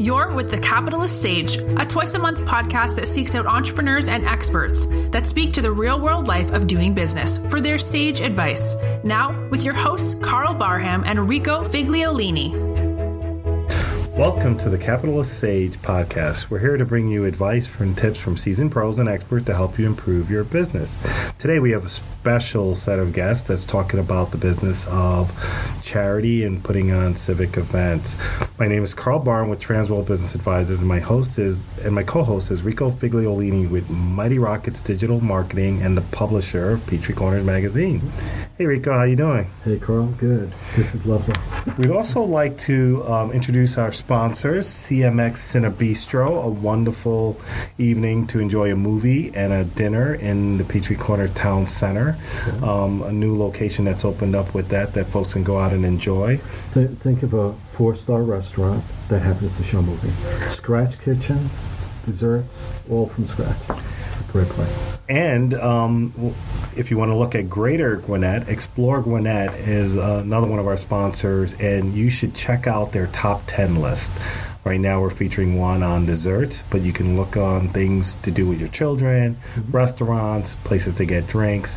You're with the Capitalist Sage, a twice a month podcast that seeks out entrepreneurs and experts that speak to the real world life of doing business for their sage advice. Now, with your hosts, Karl Barham and Rico Figliolini. Welcome to the Capitalist Sage podcast. We're here to bring you advice and tips from seasoned pros and experts to help you improve your business. Today we have a special set of guests that's talking about the business of charity and putting on civic events. My name is Karl Barham with Transworld Business Advisors, and my host is and my co-host is Rico Figliolini with Mighty Rockets Digital Marketing and the publisher of Peachtree Corners Magazine. Hey Rico, how you doing? Hey Karl, good. This is lovely. We'd also like to um, introduce our sponsors, CMX Cinebistro, a wonderful evening to enjoy a movie and a dinner in the Peachtree Corner Town Center. Um, a new location that's opened up with that that folks can go out and enjoy. Th- think of a four-star restaurant that happens to show a movie. Scratch kitchen, desserts, all from scratch. Great place. And um, if you want to look at Greater Gwinnett, Explore Gwinnett is uh, another one of our sponsors, and you should check out their top 10 list. Right now, we're featuring one on desserts, but you can look on things to do with your children, restaurants, places to get drinks,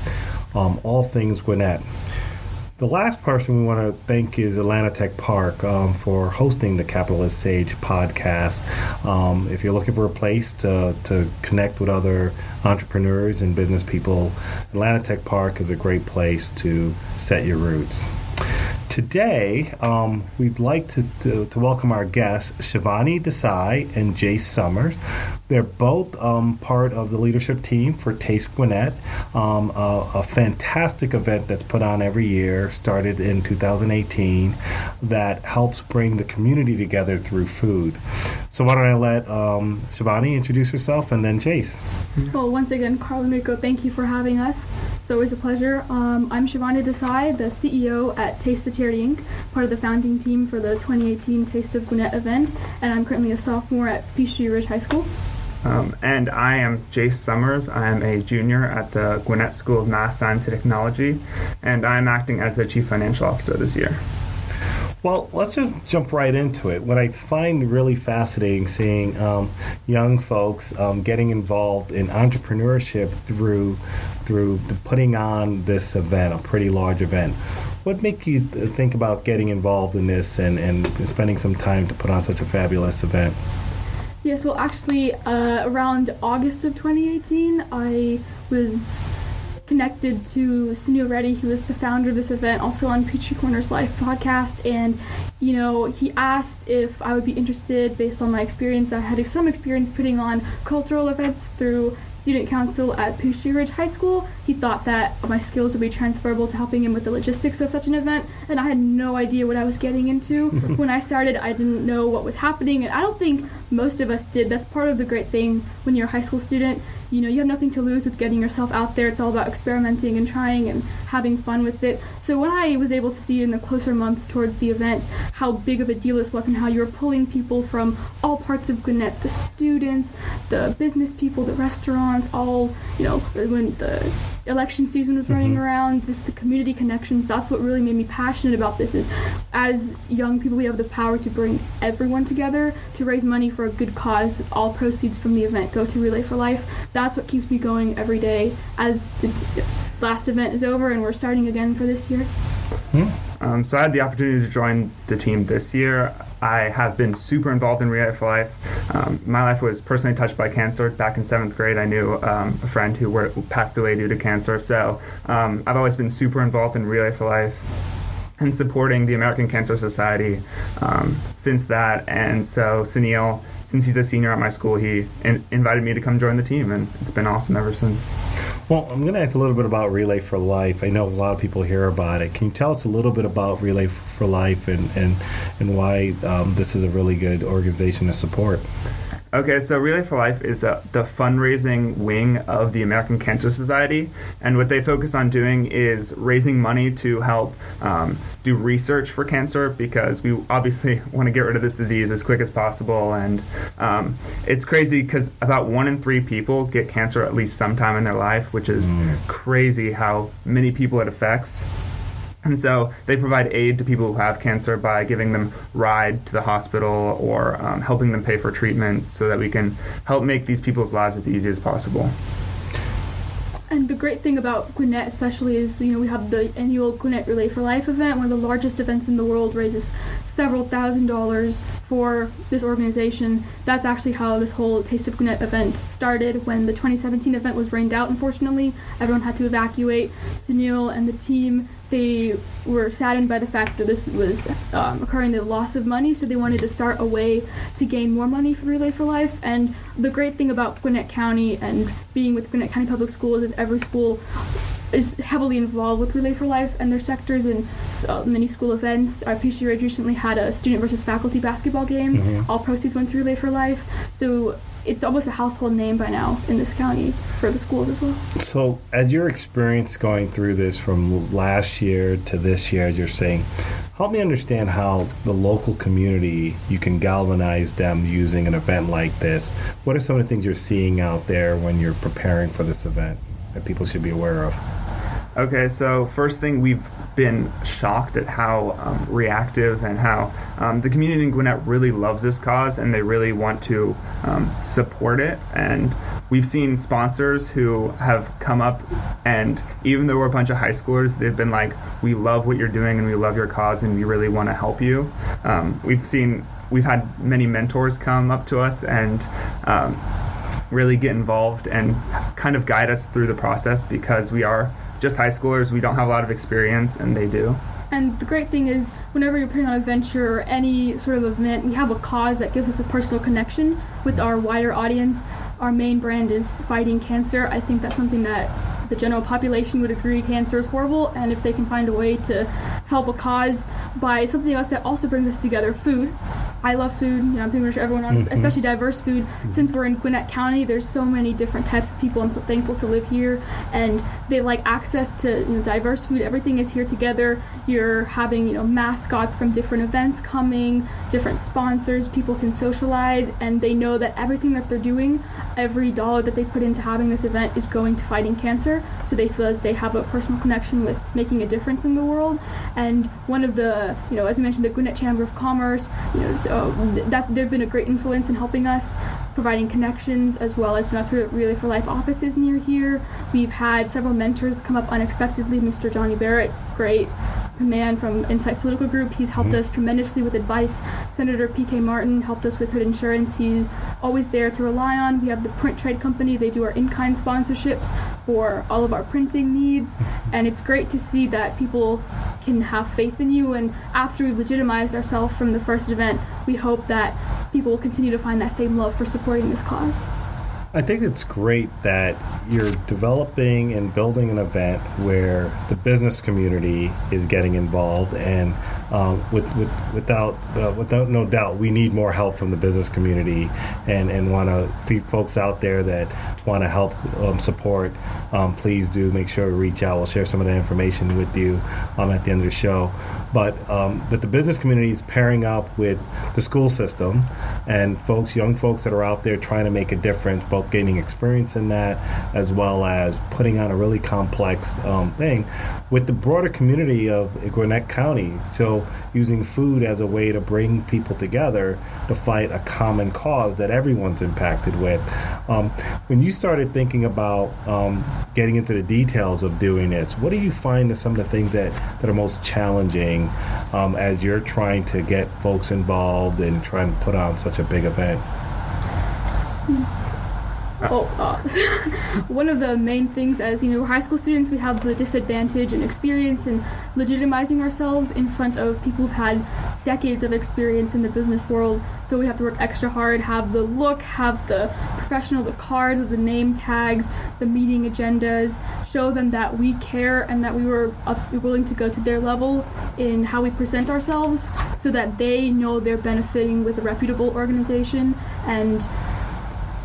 um, all things Gwinnett. The last person we want to thank is Atlanta Tech Park um, for hosting the Capitalist Sage podcast. Um, if you're looking for a place to, to connect with other entrepreneurs and business people, Atlanta Tech Park is a great place to set your roots. Today, um, we'd like to, to, to welcome our guests, Shivani Desai and Jace Summers. They're both um, part of the leadership team for Taste Gwinnett, um, a, a fantastic event that's put on every year, started in 2018, that helps bring the community together through food. So why don't I let um, Shivani introduce herself and then Jace? Well, once again, Karl and Rico, thank you for having us. It's always a pleasure. Um, I'm Shivani Desai, the CEO at Taste the Charity Inc., part of the founding team for the 2018 Taste of Gwinnett event, and I'm currently a sophomore at Peachtree Ridge High School. Um, and I am Jace Summers. I am a junior at the Gwinnett School of Math, Science, and Technology, and I'm acting as the Chief Financial Officer this year. Well, let's just jump right into it. What I find really fascinating seeing um, young folks um, getting involved in entrepreneurship through through putting on this event, a pretty large event. What make you th- think about getting involved in this and, and spending some time to put on such a fabulous event? Yes, well, actually, uh, around August of 2018, I was connected to Sunil Reddy, who is the founder of this event, also on Peachtree Corners Life podcast. And, you know, he asked if I would be interested based on my experience. I had some experience putting on cultural events through student council at Peachtree Ridge High School. He thought that my skills would be transferable to helping him with the logistics of such an event, and I had no idea what I was getting into. when I started, I didn't know what was happening, and I don't think most of us did. That's part of the great thing when you're a high school student. You know, you have nothing to lose with getting yourself out there. It's all about experimenting and trying and having fun with it. So when I was able to see in the closer months towards the event how big of a deal this was and how you were pulling people from all parts of Gwinnett, the students, the business people, the restaurants, all, you know, when the election season was running mm-hmm. around, just the community connections, that's what really made me passionate about this is as young people we have the power to bring everyone together to raise money for a good cause. All proceeds from the event go to Relay for Life. That's what keeps me going every day as the last event is over and we're starting again for this year. Hmm? Um, so I had the opportunity to join the team this year. I have been super involved in Relay for Life. Um, my life was personally touched by cancer. Back in seventh grade, I knew um, a friend who were, passed away due to cancer. So um, I've always been super involved in Relay for Life and supporting the American Cancer Society um, since that. And so Sunil, since he's a senior at my school, he in- invited me to come join the team, and it's been awesome ever since. Well, I'm going to ask a little bit about Relay for Life. I know a lot of people hear about it. Can you tell us a little bit about Relay for Life and, and, and why um, this is a really good organization to support? Okay, so Relay for Life is uh, the fundraising wing of the American Cancer Society, and what they focus on doing is raising money to help um, do research for cancer because we obviously want to get rid of this disease as quick as possible. And um, it's crazy because about one in three people get cancer at least sometime in their life, which is crazy how many people it affects. And so they provide aid to people who have cancer by giving them ride to the hospital or um, helping them pay for treatment so that we can help make these people's lives as easy as possible. And the great thing about Gwinnett, especially, is you know we have the annual Gwinnett Relay for Life event, one of the largest events in the world, raises several thousand dollars for this organization. That's actually how this whole Taste of Gwinnett event started. When the 2017 event was rained out, unfortunately, everyone had to evacuate. Sunil and the team they were saddened by the fact that this was um, occurring the loss of money, so they wanted to start a way to gain more money for Relay for Life. And the great thing about Gwinnett County and being with Gwinnett County Public Schools is every school is heavily involved with Relay for Life and their sectors and uh, many school events. Our Peachtree Ridge recently had a student versus faculty basketball game. Mhm. All proceeds went to Relay for Life. So it's almost a household name by now in this county for the schools as well. So, as your experience going through this from last year to this year, as you're saying, help me understand how the local community you can galvanize them using an event like this. What are some of the things you're seeing out there when you're preparing for this event that people should be aware of? Okay, so first thing, we've been shocked at how um, reactive and how um, the community in Gwinnett really loves this cause and they really want to um, support it. And we've seen sponsors who have come up, and even though we're a bunch of high schoolers, they've been like, "We love what you're doing and we love your cause and we really want to help you." Um, we've seen, we've had many mentors come up to us and um, really get involved and kind of guide us through the process because we are just high schoolers. We don't have a lot of experience, and they do. And the great thing is, whenever you're putting on a venture or any sort of event, we have a cause that gives us a personal connection with our wider audience. Our main brand is fighting cancer. I think that's something that the general population would agree cancer is horrible, and if they can find a way to help a cause by something else that also brings us together, food. I love food. You know, I'm pretty sure everyone on, Mhm. especially diverse food. Since we're in Gwinnett County, there's so many different types of people. I'm so thankful to live here, and they like access to you know, diverse food. Everything is here together. You're having you know mascots from different events coming, different sponsors. People can socialize, and they know that everything that they're doing, every dollar that they put into having this event is going to fighting cancer. So they feel as they have a personal connection with making a difference in the world. And one of the you know as you mentioned, the Gwinnett Chamber of Commerce, you know, so Uh, that they've been a great influence in helping us providing connections as well as North Relay for Life offices near here. We've had several mentors come up unexpectedly. Mr. Johnny Barrett, great man from Insight Political Group. He's helped mm-hmm. us tremendously with advice. Senator P.K. Martin helped us with Hood Insurance. He's always there to rely on. We have the Print Trade Company. They do our in-kind sponsorships for all of our printing needs. Mm-hmm. And it's great to see that people can have faith in you. And after we've legitimized ourselves from the first event, we hope that people will continue to find that same love for supporting this cause. I think it's great that you're developing and building an event where the business community is getting involved, and um, with, with, without uh, without no doubt, we need more help from the business community, and and want to folks out there that want to help um, support. Um, please do make sure to reach out. We'll share some of that information with you um, at the end of the show. But um, but the business community is pairing up with the school system and folks, young folks that are out there trying to make a difference, both gaining experience in that as well as putting on a really complex um, thing with the broader community of Gwinnett County. So using food as a way to bring people together to fight a common cause that everyone's impacted with. Um, when you started thinking about um, getting into the details of doing this, what do you find are some of the things that, that are most challenging um, as you're trying to get folks involved and trying to put on such a big event? Oh, uh, one of the main things as you know, high school students, we have the disadvantage and experience in legitimizing ourselves in front of people who've had decades of experience in the business world. So we have to work extra hard, have the look, have the professional, the cards, the name tags, the meeting agendas, show them that we care and that we were uh, willing to go to their level in how we present ourselves, so that they know they're benefiting with a reputable organization and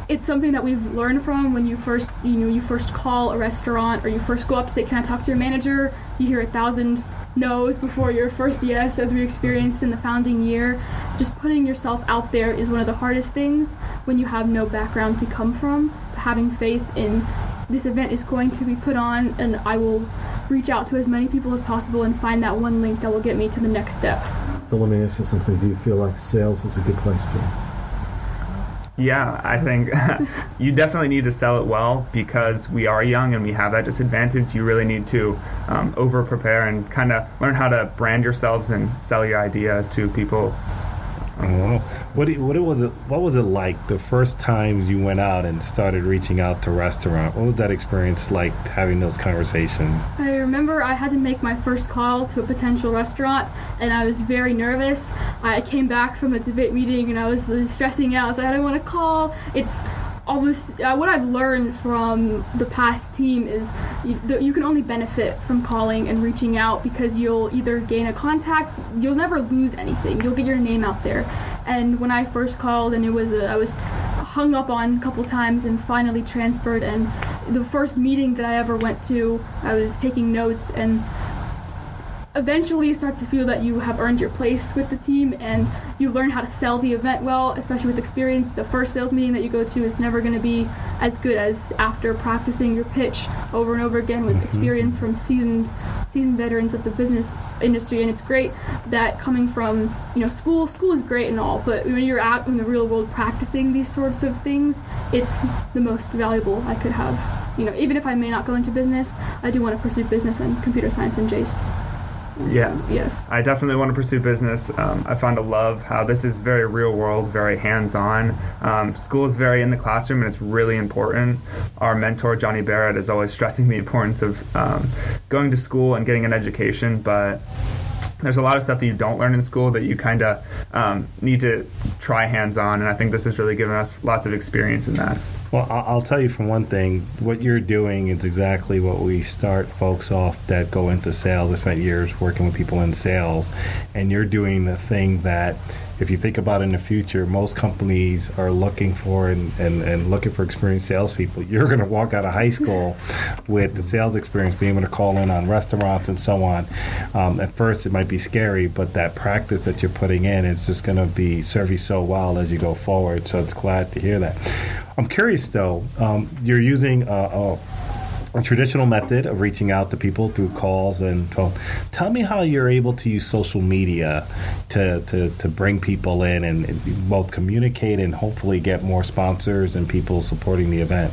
it's something that we've learned from when you first you know you first call a restaurant or you first go up say can i talk to your manager you hear a thousand no's before your first yes as we experienced in the founding year just putting yourself out there is one of the hardest things when you have no background to come from having faith in this event is going to be put on and i will reach out to as many people as possible and find that one link that will get me to the next step. So let me ask you something. Do you feel like sales is a good place for you? Yeah, I think you definitely need to sell it well because we are young and we have that disadvantage. You really need to um, over prepare and kind of learn how to brand yourselves and sell your idea to people Oh, what what was it? What was it like the first time you went out and started reaching out to restaurant? What was that experience like having those conversations? I remember I had to make my first call to a potential restaurant, and I was very nervous. I came back from a debate meeting and I was stressing out. So I didn't want to call. It's almost uh, what I've learned from the past team is you, the, you, can only benefit from calling and reaching out because you'll either gain a contact, you'll never lose anything. You'll get your name out there. And when I first called, and it was a, I was hung up on a couple times and finally transferred. And the first meeting that I ever went to, I was taking notes and eventually you start to feel that you have earned your place with the team and you learn how to sell the event well, especially with experience. The first sales meeting that you go to is never going to be as good as after practicing your pitch over and over again with mm-hmm. experience from seasoned seasoned veterans of the business industry and it's great that coming from you know school school is great and all but when you're out in the real world practicing these sorts of things it's the most valuable i could have you know even if i may not go into business i do want to pursue business and computer science and jace yeah. Yes. I definitely want to pursue business. Um, I found a love how this is very real world, very hands on. Um, school is very in the classroom and it's really important. Our mentor, Johnny Barrett, is always stressing the importance of um, going to school and getting an education, but there's a lot of stuff that you don't learn in school that you kind of um, need to try hands on, and I think this has really given us lots of experience in that. Well, I'll tell you from one thing, what you're doing is exactly what we start folks off that go into sales. I spent years working with people in sales, and you're doing the thing that if you think about in the future, most companies are looking for and, and, and looking for experienced salespeople. You're going to walk out of high school with the sales experience, being able to call in on restaurants and so on. Um, at first, it might be scary, but that practice that you're putting in is just going to be serve you so well as you go forward. So it's glad to hear that. I'm curious though. Um, you're using a, a a traditional method of reaching out to people through calls and phone. Tell me how you're able to use social media to, to, to bring people in and both communicate and hopefully get more sponsors and people supporting the event.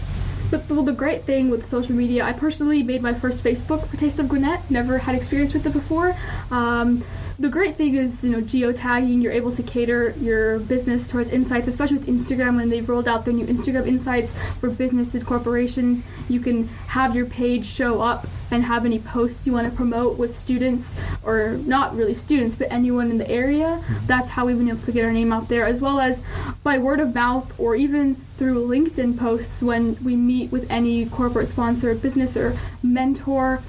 But well, the great thing with social media, I personally made my first Facebook for Taste of Gwinnett. Never had experience with it before. Um, the great thing is, you know, geotagging, you're able to cater your business towards insights, especially with Instagram when they've rolled out their new Instagram insights for businesses, corporations. You can have your page show up and have any posts you want to promote with students, or not really students, but anyone in the area. Mm-hmm. That's how we've been able to get our name out there, as well as by word of mouth or even through LinkedIn posts when we meet with any corporate sponsor, business, or mentor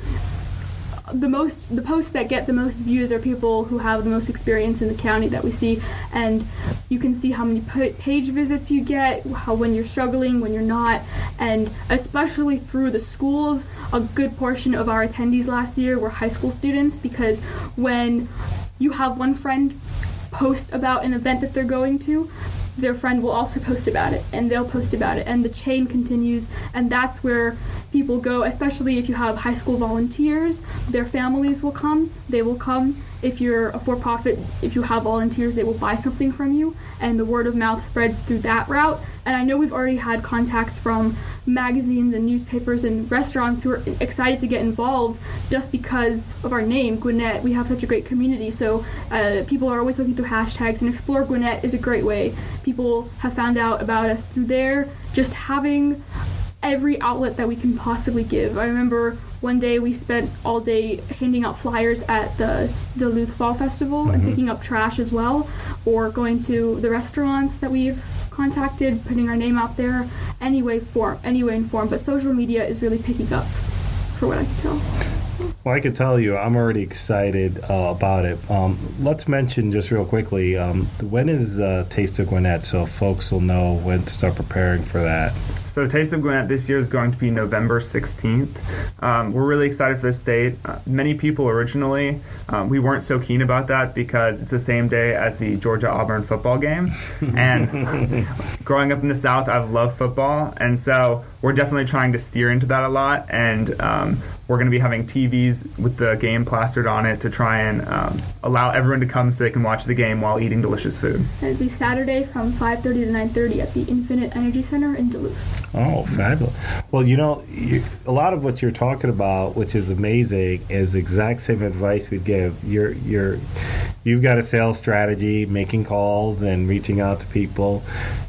the most the posts that get the most views are people who have the most experience in the county that we see. And you can see how many page visits you get how when you're struggling when you're not. And especially through the schools a good portion of our attendees last year were high school students because when you have one friend post about an event that they're going to their friend will also post about it and they'll post about it and the chain continues and that's where people go especially if you have high school volunteers. Their families will come they will come if you're a for-profit if you have volunteers they will buy something from you and the word of mouth spreads through that route. And i know we've already had contacts from magazines and newspapers and restaurants who are excited to get involved just because of our name gwinnett. We have such a great community so uh, people are always looking through hashtags and explore gwinnett is a great way. People have found out about us through there. Just having every outlet that we can possibly give. I remember one day we spent all day handing out flyers at the Duluth Fall Festival mm-hmm. and picking up trash as well, or going to the restaurants that we've contacted, putting our name out there, any way form, any way in form. But social media is really picking up, for what I can tell. Well, I can tell you, I'm already excited uh, about it. Um, let's mention just real quickly um, when is uh, Taste of Gwinnett so folks will know when to start preparing for that. So Taste of Gwinnett this year is going to be November 16th. Um, we're really excited for this date. Uh, many people originally, um, we weren't so keen about that because it's the same day as the Georgia Auburn football game. and growing up in the South, I've loved football. And so we're definitely trying to steer into that a lot. And um, we're going to be having TVs with the game plastered on it to try and um, allow everyone to come so they can watch the game while eating delicious food. It'll be Saturday from 5:30 to 9:30 at the Infinite Energy Center in Duluth. Oh, fabulous. Well, you know, you, a lot of what you're talking about, which is amazing, is exact same advice we'd give. You're, you're, you've got a sales strategy, making calls and reaching out to people.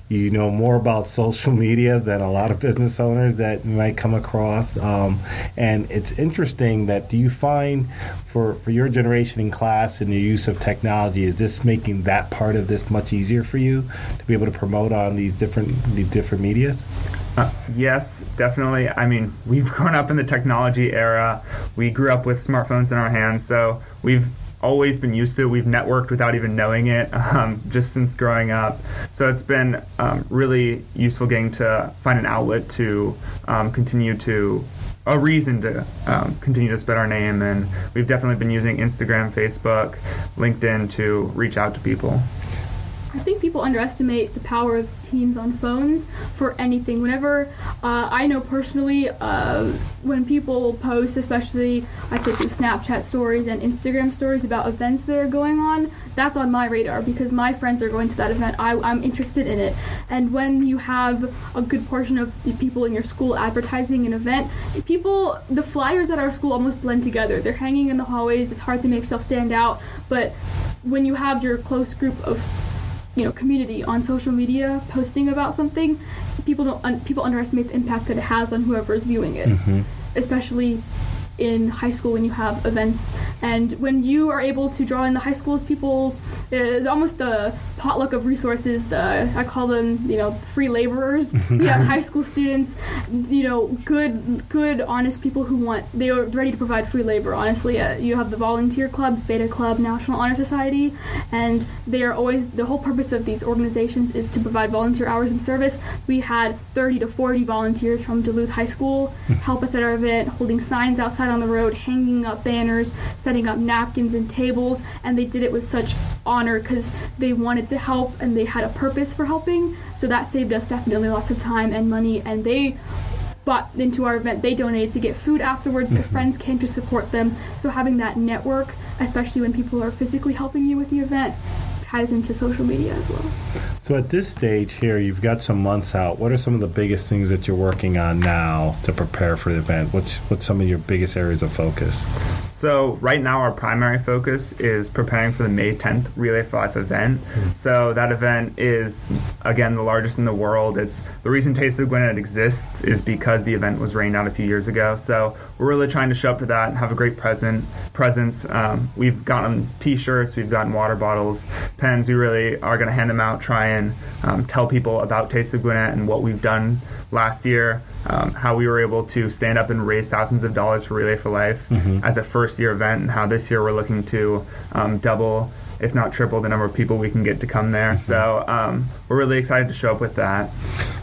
You know more about social media than a lot of business owners that you might come across. Um, and it's interesting that do you find for, for your generation in class and your use of technology, is this making that part of this much easier for you to be able to promote on these different these different medias? Uh, yes, definitely. I mean, we've grown up in the technology era. We grew up with smartphones in our hands, so we've always been used to it. We've networked without even knowing it um, just since growing up. So it's been um, really useful getting to find an outlet to um, continue to a reason to um, continue to spread our name and we've definitely been using instagram facebook linkedin to reach out to people I think people underestimate the power of teens on phones for anything. Whenever uh, I know personally, uh, when people post, especially I say through Snapchat stories and Instagram stories about events that are going on, that's on my radar because my friends are going to that event. I, I'm interested in it. And when you have a good portion of the people in your school advertising an event, people, the flyers at our school almost blend together. They're hanging in the hallways. It's hard to make stuff stand out, but when you have your close group of you know community on social media posting about something, people don't un- people underestimate the impact that it has on whoever is viewing it, mm-hmm. especially in high school when you have events. And when you are able to draw in the high schools people it's almost the potluck of resources the i call them you know free laborers. We have high school students you know good good honest people who want they are ready to provide free labor honestly. Uh, you have the volunteer clubs beta club national honor society and they are always the whole purpose of these organizations is to provide volunteer hours in service. We had 30 to 40 volunteers from duluth high school help us at our event holding signs outside on the road hanging up banners setting up napkins and tables and they did it with such honor because they wanted to help and they had a purpose for helping so that saved us definitely lots of time and money and they bought into our event they donated to get food afterwards their mm-hmm. friends came to support them so having that network especially when people are physically helping you with the event ties into social media as well So at this stage here, you've got some months out. What are some of the biggest things that you're working on now to prepare for the event? What's what's some of your biggest areas of focus? So right now our primary focus is preparing for the May 10th Relay for Life event. So that event is again the largest in the world. It's the reason Taste of Gwinnett exists is because the event was rained out a few years ago. So we're really trying to show up to that and have a great present presence. Um, we've gotten T-shirts, we've gotten water bottles, pens. We really are going to hand them out, try and um, tell people about Taste of Gwinnett and what we've done last year, um, how we were able to stand up and raise thousands of dollars for Relay for Life as a first year event, and how this year we're looking to um, double, if not triple, the number of people we can get to come there. So um, we're really excited to show up with that.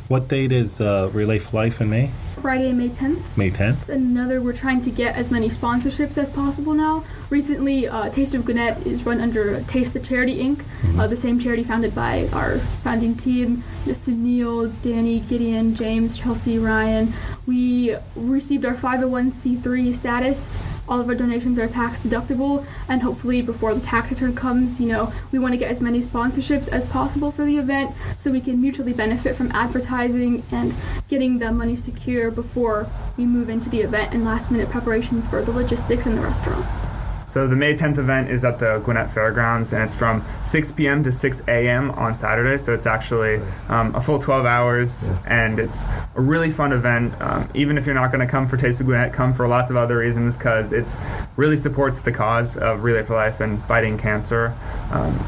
What date is uh, Relay for Life in May? friday may 10th May 10th. another we're trying to get as many sponsorships as possible now recently uh, taste of gwinnett is run under taste the charity inc uh, the same charity founded by our founding team sunil danny gideon james chelsea ryan we received our 501c3 status all of our donations are tax deductible and hopefully before the tax return comes you know we want to get as many sponsorships as possible for the event so we can mutually benefit from advertising and getting the money secure before we move into the event and last minute preparations for the logistics and the restaurants So the May 10th event is at the Gwinnett Fairgrounds, and it's from 6 p.m. to 6 a.m. on Saturday. So it's actually um, a full 12 hours, and it's a really fun event. Um, even if you're not going to come for Taste of Gwinnett, come for lots of other reasons because it's really supports the cause of Relay for Life and fighting cancer. Um,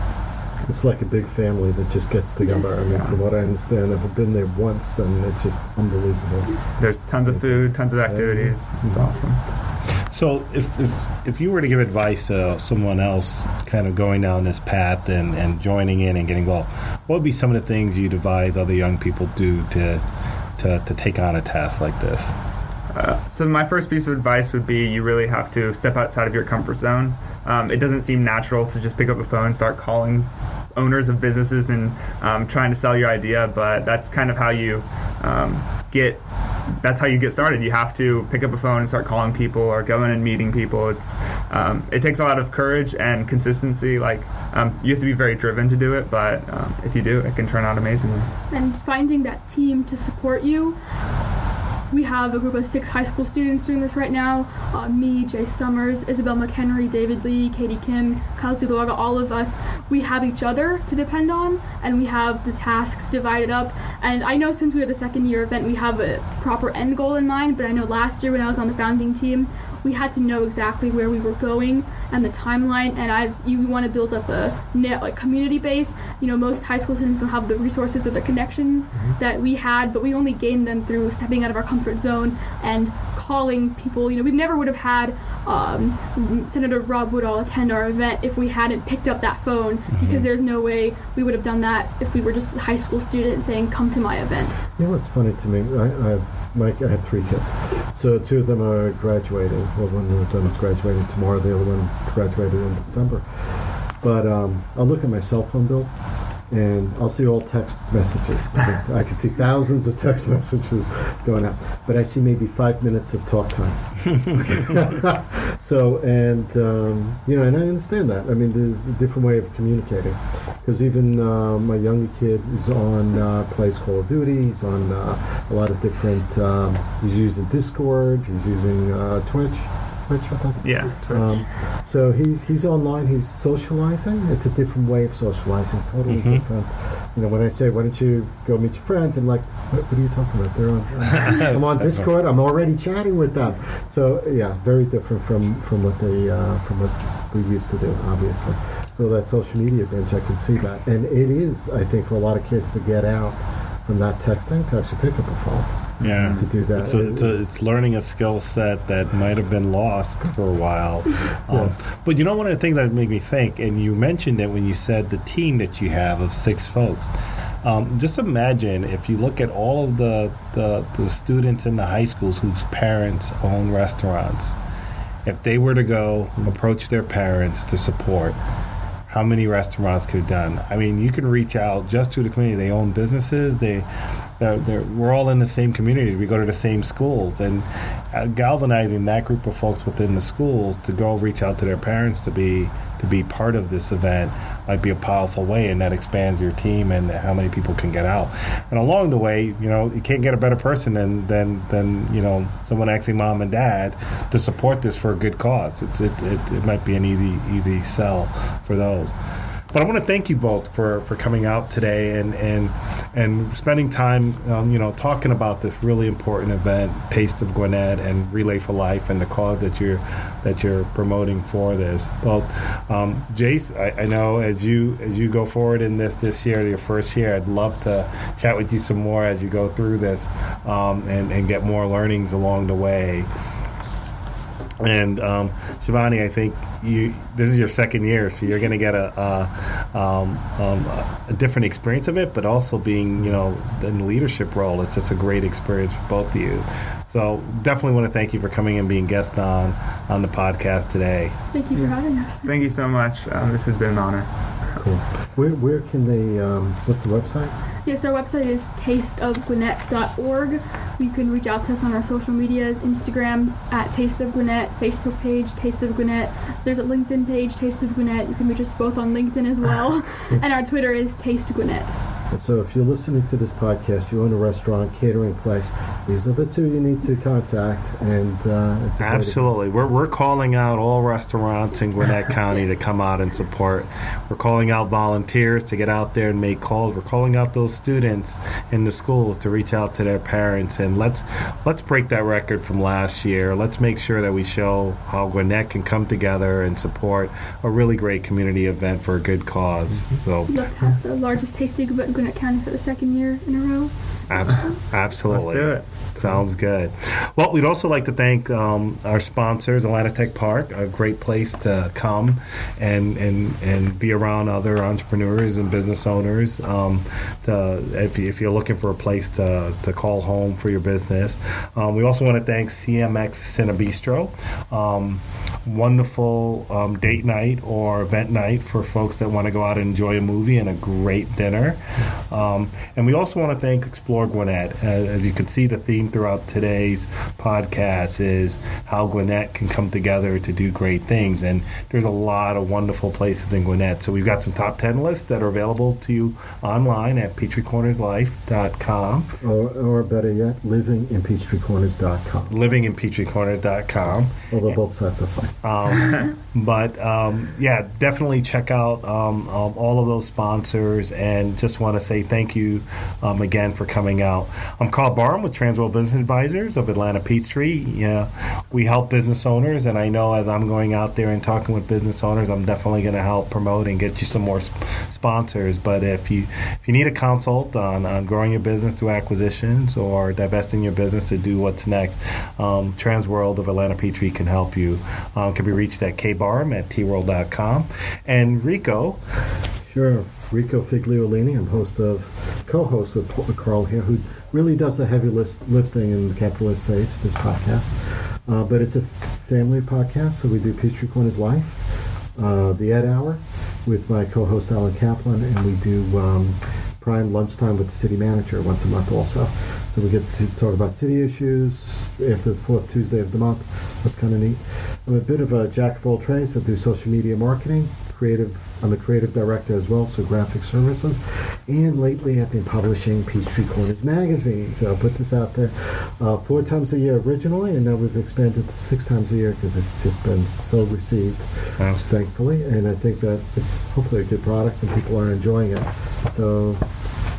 It's like a big family that just gets together. I mean, from what I understand, I've been there once, and it's just unbelievable. there's tons of food, tons of activities. It's awesome. So if, if if you were to give advice to someone else, kind of going down this path and, and joining in and getting involved, what would be some of the things you'd advise other young people do to to, to take on a task like this? So my first piece of advice would be you really have to step outside of your comfort zone. Um, it doesn't seem natural to just pick up a phone and start calling owners of businesses and um, trying to sell your idea, but that's kind of how you um, get that's how you get started. You have to pick up a phone and start calling people or going and meeting people. It's um, it takes a lot of courage and consistency. Like um, you have to be very driven to do it, but um, if you do, it can turn out amazingly. And finding that team to support you. We have a group of six high school students doing this right now. Uh, me, Jace Summers, Isabel McHenry, David Lee, Katie Kim, Kyle Zulaga, all of us. We have each other to depend on, and we have the tasks divided up. And I know since we have the second year event, we have a proper end goal in mind, but I know last year when I was on the founding team, we had to know exactly where we were going and the timeline. And as you want to build up a net like community base, you know most high school students don't have the resources or the connections that we had, but we only gained them through stepping out of our comfort zone and calling people. You know, we never would have had um, Senator Rob Woodall attend our event if we hadn't picked up that phone because there's no way we would have done that if we were just a high school students saying, "Come to my event." You know what's funny to me? I, I have Mike. I have three kids. So two of them are graduating. Well, one of them is graduating tomorrow. The other one graduated in December. But um, I'll look at my cell phone bill, and I'll see all text messages. I can, see thousands of text messages going out, but I see maybe five minutes of talk time. so, and um, you know, and I understand that. I mean, there's a different way of communicating. Because even uh, my younger kid is on uh, plays Call of Duty. He's on uh, a lot of different. Um, he's using Discord. He's using uh, Twitch. Twitch, I think. Yeah. Um, so he's he's online. He's socializing. It's a different way of socializing. Totally Mhm. different. You know, when I say, "Why don't you go meet your friends?" I'm like, "What, what are you talking about? They're on. I'm on Discord. I'm already chatting with them." So yeah, very different from from what they uh, from what we used to do, obviously. So that social media binge, I can see that, and it is, I think, for a lot of kids to get out from that texting to actually pick up a phone Yeah. to do that. It's, a, it's, a, It's- learning a skill set that might have been lost for a while. Um, Yes. But you know, one of the things that made me think, and you mentioned it when you said the team that you have of six folks. Um, just imagine if you look at all of the, the, the students in the high schools whose parents own restaurants, if they were to go approach their parents to support, how many restaurants could have done? I mean, you can reach out just to the community. They own businesses. They, they're, they're, we're all in the same community. We go to the same schools, and uh, galvanizing that group of folks within the schools to go reach out to their parents to be to be part of this event might be a powerful way, and that expands your team and how many people can get out. And along the way, you know, you can't get a better person than than, than you know someone asking mom and dad to support this for a good cause. It's it, it, it might be an easy easy sell for those. But I want to thank you both for, for coming out today and and and spending time, um, you know, talking about this really important event, Taste of Gwinnett and Relay for Life, and the cause that you're that you're promoting for this. Well, um, Jace, I, I know as you as you go forward in this this year, your first year, I'd love to chat with you some more as you go through this um, and and get more learnings along the way. And um, Shivani, I think you this is your second year, so you're going to get a, a, um, um, a different experience of it, but also being you know in the leadership role, it's just a great experience for both of you. So definitely want to thank you for coming and being guest on on the podcast today. Thank you for Yes. having us. Thank you so much. Um, this has been an honor. Cool. Where, where can they, um, what's the website? Yes, our website is tasteofgwinnett.org. You can reach out to us on our social medias Instagram at Taste of Gwinnett, Facebook page, Taste of Gwinnett. There's a LinkedIn page, Taste of Gwinnett. You can reach us both on LinkedIn as well. and our Twitter is Taste Gwinnett. And so if you're listening to this podcast, you own a restaurant, catering place, these are the two you need to contact. And uh, it's Absolutely. We're, we're calling out all restaurants in Gwinnett County to come out and support. We're calling out volunteers to get out there and make calls. We're calling out those students in the schools to reach out to their parents and let's let's break that record from last year. Let's make sure that we show how Gwinnett can come together and support a really great community event for a good cause. So We'd love to have the largest tasting event in County for the second year in a row. ab- absolutely. Let's do it. Sounds good. Well, we'd also like to thank um, our sponsors, Atlanta Tech Park, a great place to come and and, and be around other entrepreneurs and business owners. Um, to, if, you, if you're looking for a place to, to call home for your business, um, we also want to thank CMX Cinebistro. Um, wonderful um, date night or event night for folks that want to go out and enjoy a movie and a great dinner. Um, and we also want to thank Explore Gwinnett. As, as you can see, the theme throughout today's podcast is how Gwinnett can come together to do great things. And there's a lot of wonderful places in Gwinnett. So we've got some top 10 lists that are available to you online at PeachtreeCornersLife.com. Or, or better yet, livinginpeachtreecorners.com. LivingInPeachtreeCorners.com. Although both sides are fine. Um, but um, yeah, definitely check out um, um, all of those sponsors and just want to say thank you um, again for coming out. I'm Karl Barham with Transworld Business Advisors of Atlanta Peachtree. Yeah, we help business owners, and I know as I'm going out there and talking with business owners, I'm definitely going to help promote and get you some more sp- sponsors. But if you if you need a consult on, on growing your business through acquisitions or divesting your business to do what's next, um, Transworld of Atlanta Peachtree can help you. Can be reached at kbarm at tworld.com. And Rico, Sure. Rico Figliolini. I'm host of, co-host with Karl here, who really does the heavy list, lifting in the Capitalist Sage, this podcast. Uh, but it's a family podcast, so we do Peachtree Corners Life, uh, the Ed Hour, with my co-host Alan Kaplan, and we do um, Prime Lunchtime with the City Manager once a month also. So we get to talk about city issues after the fourth Tuesday of the month. That's kind of neat. I'm a bit of a jack of all trades. I do social media marketing, creative. I'm a creative director as well, so graphic services. And lately, I've been publishing Peachtree Corners magazine. So I'll put this out there uh, four times a year originally, and now we've expanded to six times a year because it's just been so received, thankfully. And I think that it's hopefully a good product and people are enjoying it. So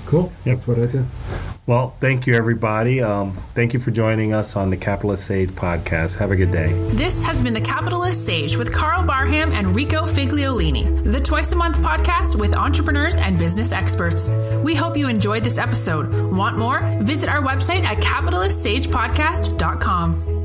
cool. Yep. That's what I do. well, thank you everybody. Um, thank you for joining us on the Capitalist Sage podcast. Have a good day. This has been the Capitalist Sage with Karl Barham and Rico Figliolini, the twice a month podcast with entrepreneurs and business experts. We hope you enjoyed this episode. Want more? Visit our website at capitalistsagepodcast.com.